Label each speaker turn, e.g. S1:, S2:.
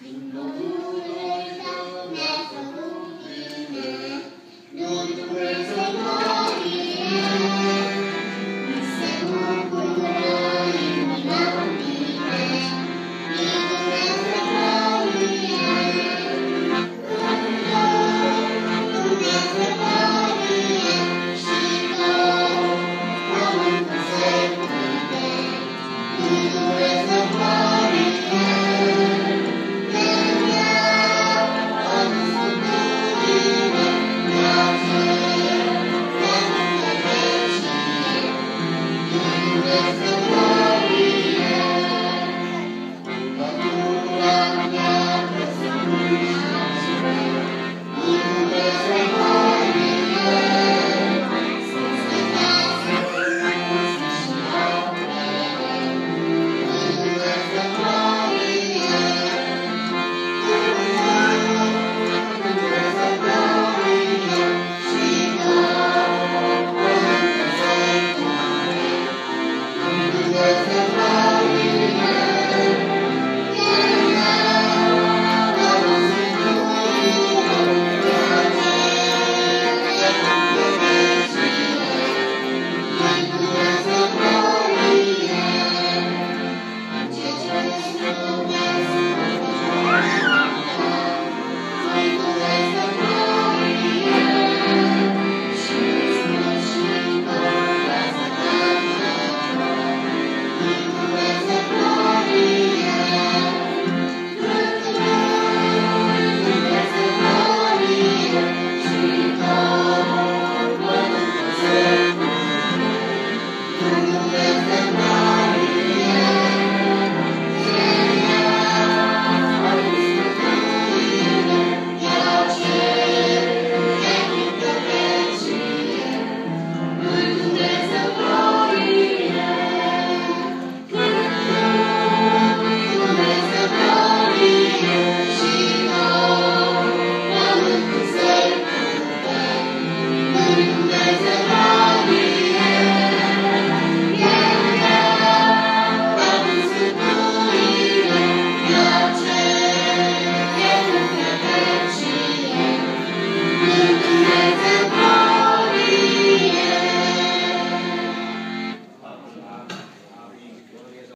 S1: Bin